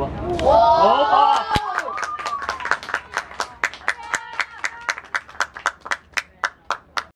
我。